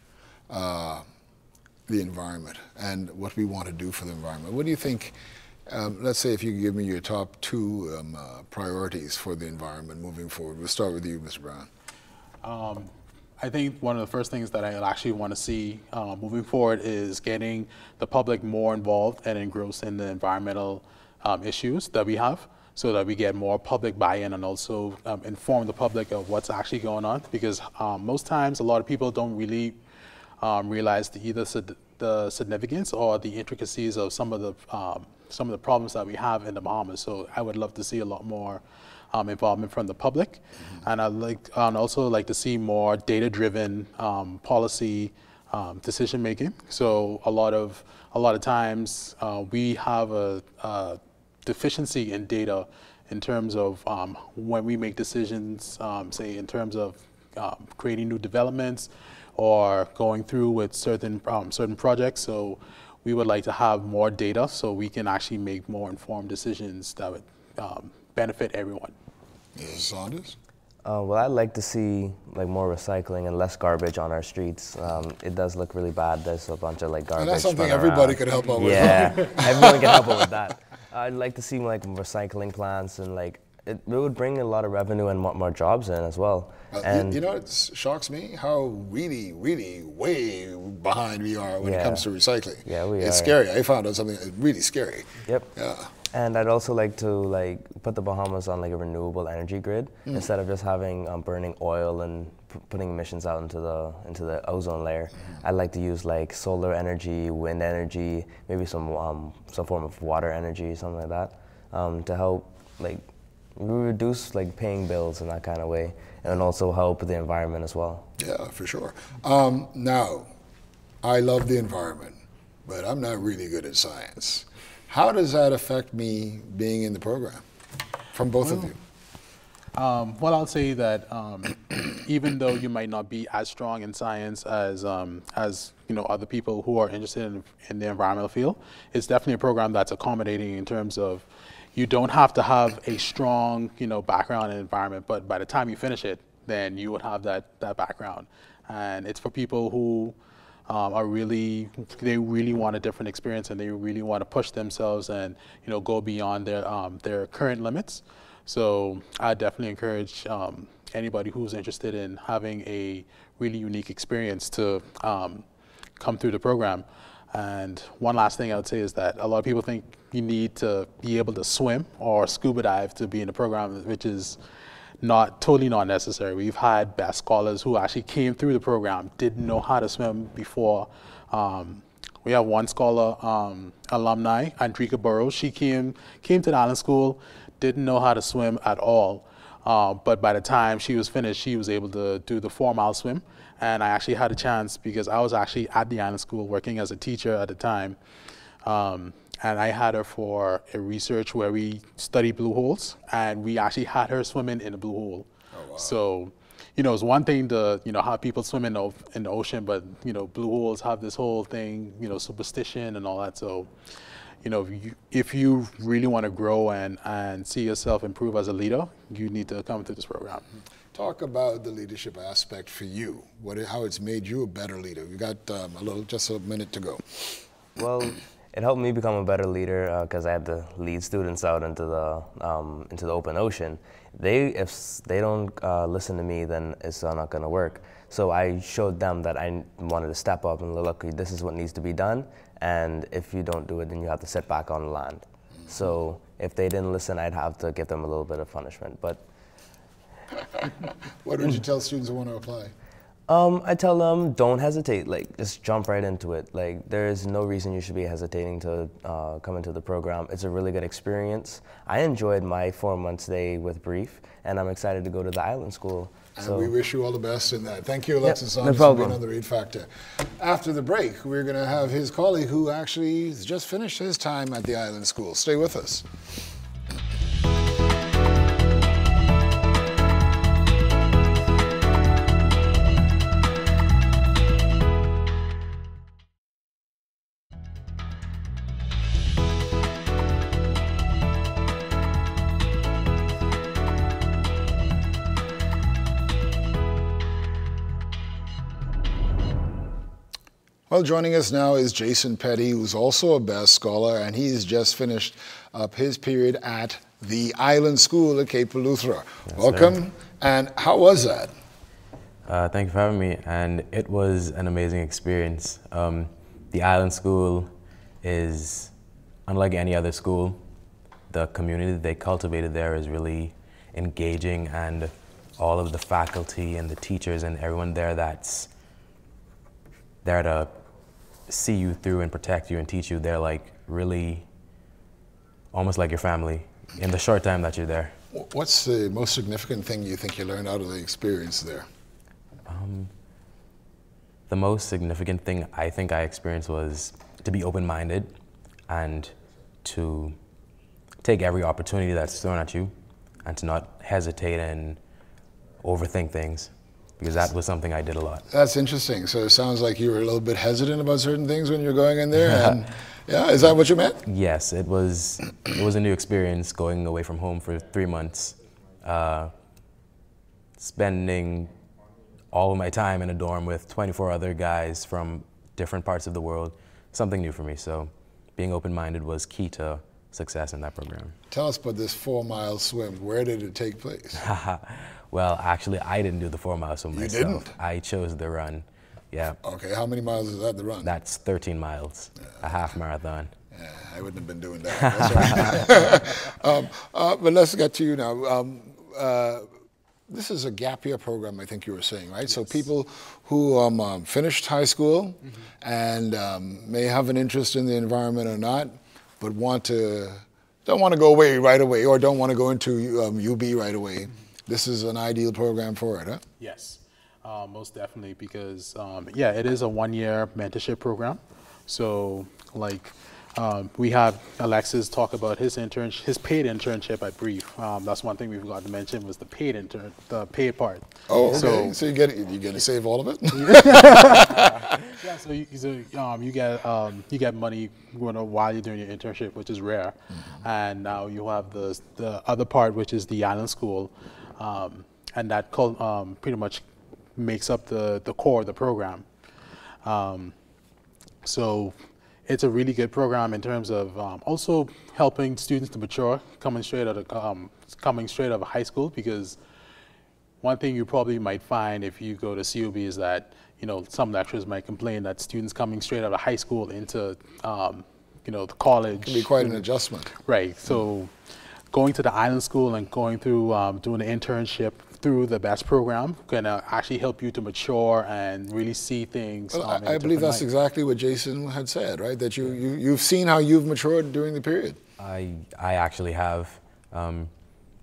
uh, the environment and what we want to do for the environment? What do you think? Um, let's say if you could give me your top two um, uh, priorities for the environment moving forward. We'll start with you, Mr. Brown. I think one of the first things that I actually want to see uh, moving forward is getting the public more involved and engrossed in the environmental um, issues that we have so that we get more public buy-in and also um, inform the public of what's actually going on because um, most times a lot of people don't really um, realize the, either the significance or the intricacies of some of the um, some of the problems that we have in the Bahamas. So I would love to see a lot more um, involvement from the public, and I'd like and also like to see more data-driven um, policy um, decision making. So a lot of a lot of times uh, we have a, a deficiency in data in terms of um, when we make decisions, um, say in terms of um, creating new developments or going through with certain um, certain projects. So we would like to have more data so we can actually make more informed decisions that would um, benefit everyone. Mrs. Saunders? Uh, well, I'd like to see like more recycling and less garbage on our streets. Um, it does look really bad. There's a bunch of like garbage. And that's something everybody could help out with. Yeah, everyone can help out with that. I'd like to see like recycling plants and like it, it would bring a lot of revenue and more, more jobs in as well. Uh, you- and you know, it shocks me how really, really way behind we are when it comes to recycling. Yeah, we It's are. scary. I found out something really scary. Yep. Yeah. And I'd also like to like put the Bahamas on like a renewable energy grid Mm. instead of just having um, burning oil and p- putting emissions out into the into the ozone layer. Mm-hmm. I'd like to use like solar energy, wind energy, maybe some um, some form of water energy, something like that, um, to help like reduce like paying bills in that kind of way, and also help the environment as well. Yeah, for sure. Um, now, I love the environment, but I'm not really good at science. How does that affect me being in the program from both of you? Um, well, I'll say that um, even though you might not be as strong in science as um, as you know other people who are interested in, in the environmental field, it's definitely a program that's accommodating in terms of you don't have to have a strong you know background in environment, but by the time you finish it, then you would have that that background, and it's for people who um, are really they really want a different experience and they really want to push themselves and you know go beyond their um, their current limits. So I definitely encourage um, anybody who's interested in having a really unique experience to um, come through the program. And one last thing I would say is that a lot of people think you need to be able to swim or scuba dive to be in the program, which is not totally not necessary. We've had best scholars who actually came through the program, didn't know how to swim before. Um, we have one scholar, um, alumni, Andrika Burrows. She came came to the island school, didn't know how to swim at all. Uh, but by the time she was finished, she was able to do the four mile swim. And I actually had a chance because I was actually at the island school working as a teacher at the time. Um, and I had her for a research where we study blue holes, and we actually had her swimming in a blue hole. Oh, wow. So, you know, it's one thing to you know have people swim in the, in the ocean, but you know, blue holes have this whole thing, you know, superstition and all that. So, you know, if you, if you really want to grow and and see yourself improve as a leader, you need to come to this program. Talk about the leadership aspect for you. What, how it's made you a better leader. We got um, a little, just a minute to go. Well it helped me become a better leader because uh, I had to lead students out into the um, into the open ocean. They if they don't uh, listen to me, then it's not going to work. So I showed them that I wanted to step up and look, this is what needs to be done, and if you don't do it, then you have to sit back on land. So if they didn't listen, I'd have to give them a little bit of punishment. But what would you tell students who want to apply? Um, I tell them don't hesitate. Like just jump right into it. Like there is no reason you should be hesitating to uh, come into the program. It's a really good experience. I enjoyed my four months day with BREEF, and I'm excited to go to the island school. And we wish you all the best in that. Thank you, Alexis. Yep, no problem. the Reid Factor. After the break, we're going to have his colleague who actually just finished his time at the island school. Stay with us. Well, joining us now is Jason Petty, who's also a best scholar, and he's just finished up his period at the Island School at Cape Eleuthera. Yes, Welcome. Sir. And how was that? Uh, thank you for having me. And it was an amazing experience. Um, the Island School is unlike any other school. The community they cultivated there is really engaging, and all of the faculty and the teachers and everyone there that's there to see you through and protect you and teach you. They're like really almost like your family in the short time that you're there. What's the most significant thing you think you learned out of the experience there? Um, the most significant thing I think I experienced was to be open minded and to take every opportunity that's thrown at you and to not hesitate and overthink things because that was something I did a lot. That's interesting. So it sounds like you were a little bit hesitant about certain things when you were going in there. And yeah, is that what you meant? Yes, it was. It was a new experience going away from home for three months, uh, spending all of my time in a dorm with 24 other guys from different parts of the world. Something new for me. So being open-minded was key to success in that program. Tell us about this four-mile swim. Where did it take place? Well, actually, I didn't do the four miles for myself. You didn't? I chose the run. Yeah. Okay, how many miles is that the run? That's 13 miles, yeah. a half marathon. Yeah, I wouldn't have been doing that. um, uh, but let's get to you now. Um, uh, this is a gap year program, I think you were saying, right? Yes. So people who um, um finished high school mm -hmm. and um, may have an interest in the environment or not, but want to don't want to go away right away or don't want to go into UB um, right away. Mm -hmm this is an ideal program for it, huh? Yes, uh, most definitely, because um, yeah, it is a one-year mentorship program. So, like, um, we have Alexis talk about his intern, his paid internship at BREEF. Um, that's one thing we forgot to mention was the paid intern, the paid part. Oh, okay. So, so you get you get to save all of it. yeah. So you, so, um, you get um, you get money you know, while you're doing your internship, which is rare. Mm -hmm. And now you have the the other part, which is the Island School, um, and that um, pretty much makes up the, the core of the program. Um, so it's a really good program in terms of um, also helping students to mature coming straight out of um, coming straight out of high school because one thing you probably might find if you go to CUB is that you know some lecturers might complain that students coming straight out of high school into um, you know the college can be quite an adjustment right so going to the island school and going through um, doing an internship through the best program gonna actually help you to mature and really see things. Well, um, in I, a I believe that's light. exactly what Jason had said, right? That you, you, you've seen how you've matured during the period. I, I actually have. Um,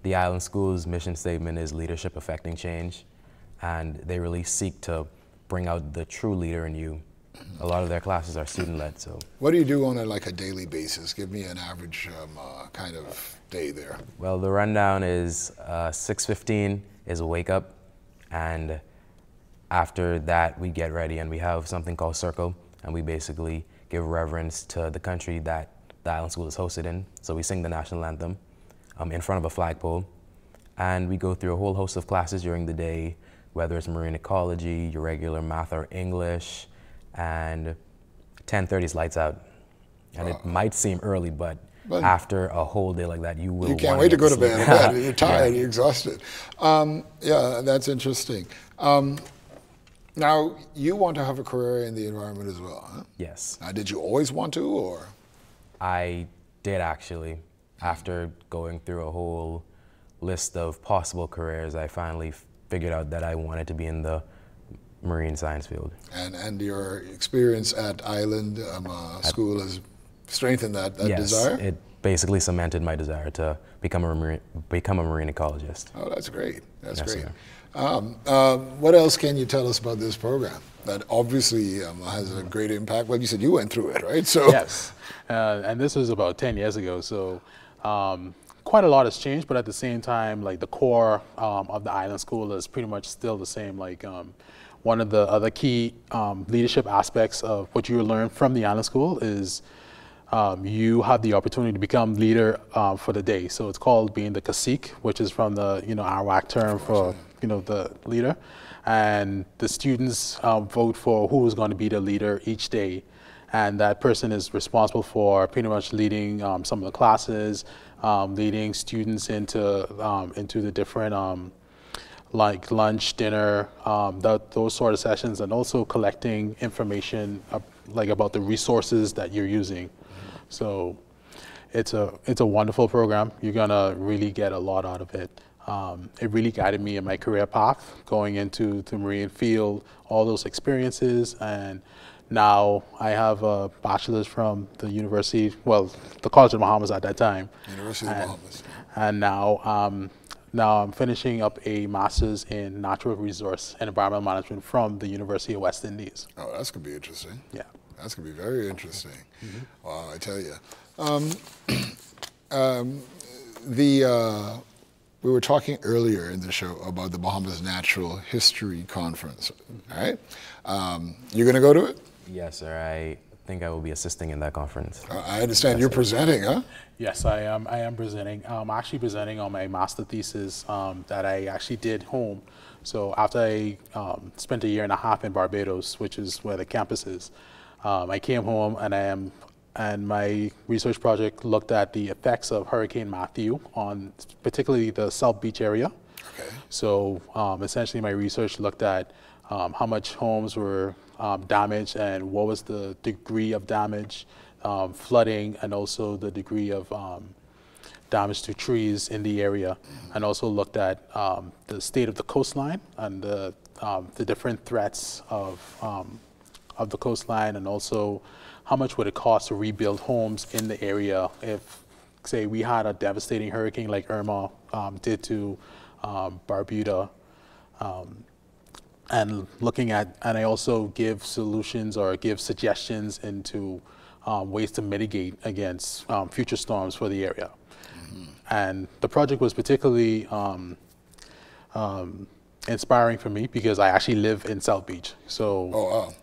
the Island School's mission statement is leadership affecting change, and they really seek to bring out the true leader in you. A lot of their classes are student led, so What do you do on a, like a daily basis? Give me an average um, uh, kind of day there. well, the rundown is uh, 6:15 is a wake up, and after that we get ready and we have something called circle, and we basically give reverence to the country that the Island School is hosted in. So we sing the national anthem um, in front of a flagpole, and we go through a whole host of classes during the day, whether it's marine ecology, your regular math or English, and 10:30 is lights out. And it might seem early, but, But- after a whole day like that, you will. You can't wait to go to sleep. bed. You're tired, you're exhausted. Um, yeah, that's interesting. Um, now, you want to have a career in the environment as well, huh? Yes, Now, did you always want to, or? I did actually. After going through a whole list of possible careers, I finally figured out that I wanted to be in the marine science field. And, and your experience at Island um, uh, School has strengthened that, that yes, desire? it basically cemented my desire to become a marine, become a marine ecologist. Oh, that's great. That's Yes, great. Um, um, what else can you tell us about this program that obviously um, has a great impact? Well, you said you went through it, right? So yes, uh, and this was about 10 years ago. So um, quite a lot has changed, but at the same time, like the core um, of the island school is pretty much still the same. Like um, one of the other key um, leadership aspects of what you learn from the island school is um, you have the opportunity to become leader uh, for the day. So it's called being the cacique, which is from the you know Arawak term for you know the leader, and the students um, vote for who is going to be the leader each day, and that person is responsible for pretty much leading um, some of the classes, um, leading students into into the different. Like lunch, dinner, um, that, those sort of sessions, and also collecting information uh, like about the resources that you're using. So it's a it's a wonderful program. You're gonna really get a lot out of it. Um, it really guided me in my career path, going into the marine field, all those experiences, and now I have a bachelor's from the university, well, the College of the Bahamas at that time. University of the and, Bahamas. And now, um, now I'm finishing up a master's in natural resource and environmental management from the University of West Indies. Oh, that's going to be interesting. Yeah. That's going to be very interesting. Wow, I tell you. Um, um, the, uh, we were talking earlier in the show about the Bahamas Natural History Conference, all right? Um, you're going to go to it? Yes, sir. I think I will be assisting in that conference. Uh, I understand you're presenting, huh? Yes, I am. I am presenting. I'm actually presenting on my master thesis um, that I actually did home. So after I um, spent a year and a half in Barbados, which is where the campus is, um, I came home and I am, and my research project looked at the effects of Hurricane Matthew on particularly the South Beach area. Okay. So um, essentially, my research looked at um, how much homes were um, damaged and what was the degree of damage, um, flooding, and also the degree of um, damage to trees in the area, and also looked at um, the state of the coastline and the, um, the different threats of, of the coastline, and also how much would it cost to rebuild homes in the area if, say, we had a devastating hurricane like Irma did to Barbuda. Um, and looking at, and I also give solutions or give suggestions into um, ways to mitigate against um, future storms for the area. And the project was particularly um, um, inspiring for me because I actually live in South Beach. So, Oh, wow.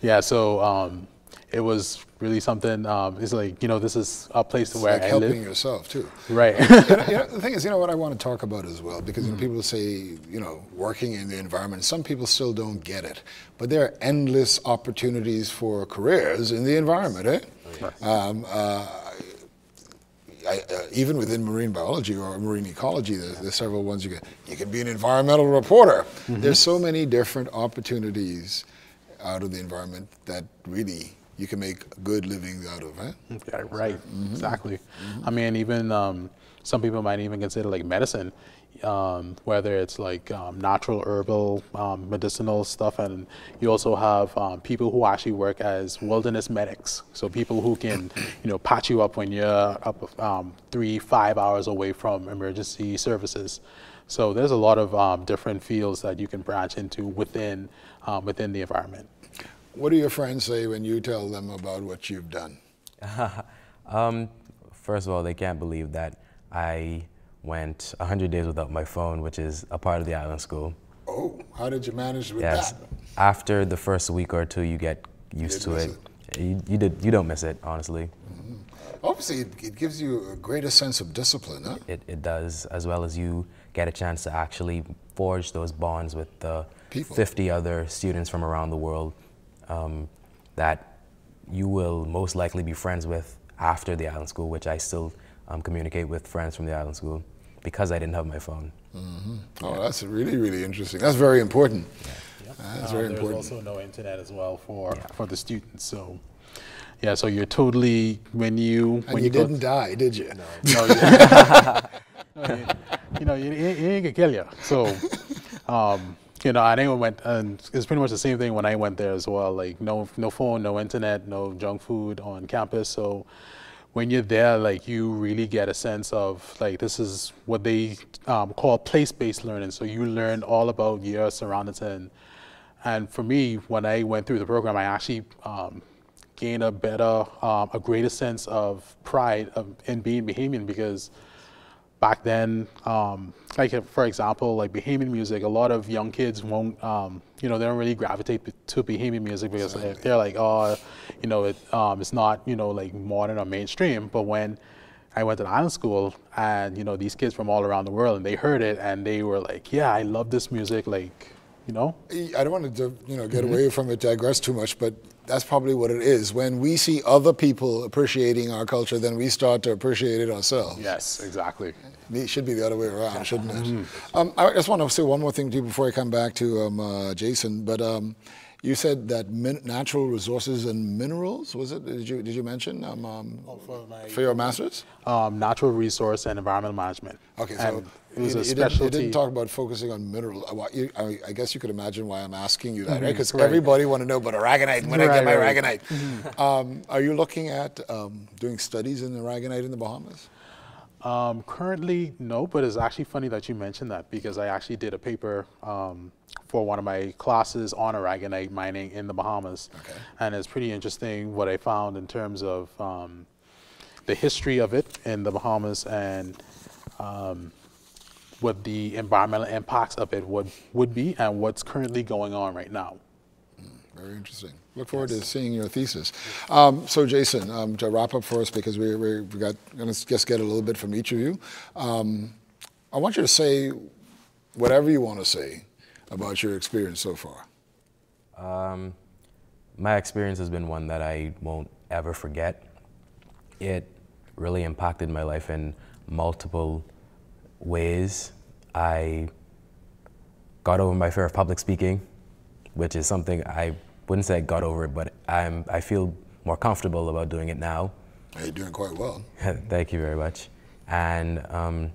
yeah, so um, it was really something. Um, it's like you know, this is a place It's where like I helping live. yourself, too. Right. you, know, you know, the thing is, you know what I want to talk about as well, because know, people say, you know, working in the environment, some people still don't get it, but there are endless opportunities for careers in the environment, eh? Um, uh, I, uh, even within marine biology or marine ecology, there's, there's several ones you can. You can be an environmental reporter. There's so many different opportunities out of the environment that really you can make good livings out of, huh? Yeah, right, exactly. I mean, even um, some people might even consider like medicine, um, whether it's like um, natural, herbal, um, medicinal stuff, and you also have um, people who actually work as wilderness medics. So people who can, you know, patch you up when you're up um, three, five hours away from emergency services. So there's a lot of um, different fields that you can branch into within um, within the environment. What do your friends say when you tell them about what you've done? Um, first of all, they can't believe that I went 100 days without my phone, which is a part of the island school. Oh, how did you manage with Yes. that? After the first week or two, you get used to miss it. You, you, did, you don't miss it, honestly. Obviously, it, it gives you a greater sense of discipline, huh? It, it does, as well as you get a chance to actually forge those bonds with the People. 50 other students from around the world um, that you will most likely be friends with after the island school, which I still um, communicate with friends from the island school because I didn't have my phone. Oh, that's really, really interesting. That's very important. That's Uh, very there's important. also no internet as well for for the students. So, yeah, so you're totally when you And when you go- didn't die, did you? No, you, no, you, you know, you, you ain't gonna kill you. So, um, you know, I went, and it's pretty much the same thing when I went there as well. Like, no, no phone, no internet, no junk food on campus. So, when you're there, like, you really get a sense of like this is what they um, call place-based learning. So you learn all about your surroundings and and for me, when I went through the program, I actually um, gained a better, um, a greater sense of pride of, in being Bahamian because back then, um, like for example, like Bahamian music, a lot of young kids won't, um, you know, they don't really gravitate to Bahamian music because they're- they're like, oh, you know, it, um, it's not, you know, like modern or mainstream. But when I went to the island school and, you know, these kids from all around the world and they heard it and they were like, yeah, I love this music, like, you know, I don't want to, you know, get away from it, digress too much, but that's probably what it is. When we see other people appreciating our culture, then we start to appreciate it ourselves. Yes, exactly. It should be the other way around, shouldn't it? Mm-hmm. Um, I just want to say one more thing to you before I come back to um, uh, Jason. But um, you said that min- natural resources and minerals was it? Did you did you mention um, um, for my- for your masters? Um, natural resource and environmental management. Okay, so And it was you, a you didn't, you didn't talk about focusing on mineral. uh, why- you- I, I guess you could imagine why I'm asking you that, right? Because Mm-hmm. right. everybody want to know about aragonite. When I get my right. Mm-hmm. aragonite, um, are you looking at um, doing studies in the aragonite in the Bahamas? Um, currently, no, but it's actually funny that you mentioned that because I actually did a paper um, for one of my classes on aragonite mining in the Bahamas. Okay. And it's pretty interesting what I found in terms of um, the history of it in the Bahamas and um, what the environmental impacts of it would, would be and what's currently going on right now. Very interesting. Look forward to seeing your thesis. Um, so, Jason, um, to wrap up for us, because we, we, we got going to just get a little bit from each of you, um, I want you to say whatever you want to say about your experience so far. Um, my experience has been one that I won't ever forget. It really impacted my life in multiple ways. I got over my fear of public speaking, which is something I wouldn't say I got over it, but I'm, I feel more comfortable about doing it now. Hey, you're doing quite well. Thank you very much. And um,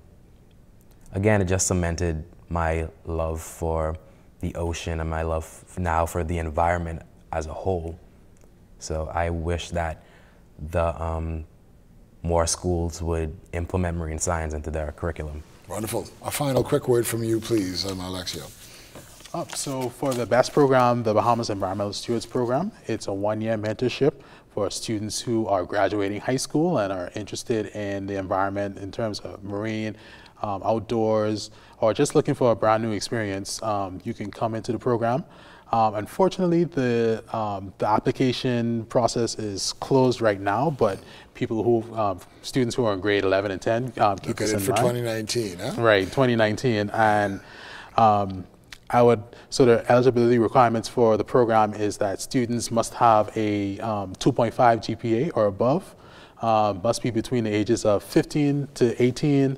again, it just cemented my love for the ocean and my love now for the environment as a whole. So I wish that the um, more schools would implement marine science into their curriculum. Wonderful. A final quick word from you, please, um, Alexio. Up. So for the best program, the Bahamas Environmental Stewards Program, it's a one-year mentorship for students who are graduating high school and are interested in the environment in terms of marine, um, outdoors, or just looking for a brand new experience. Um, you can come into the program. Um, unfortunately, the um, the application process is closed right now, but people who um, students who are in grade 11 and 10 um, keep Look this in for mind. 2019, huh? Right, 2019. And um, I would, so the eligibility requirements for the program is that students must have a um, 2.5 GPA or above, uh, must be between the ages of 15 to 18,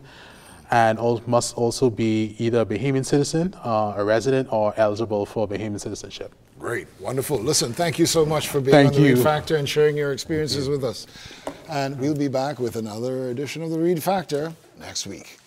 and al- must also be either a Bahamian citizen, uh, a resident, or eligible for Bahamian citizenship. Great, wonderful. Listen, thank you so much for being Thank on the Reid you. Factor and sharing your experiences with us. And we'll be back with another edition of the Reid Factor next week.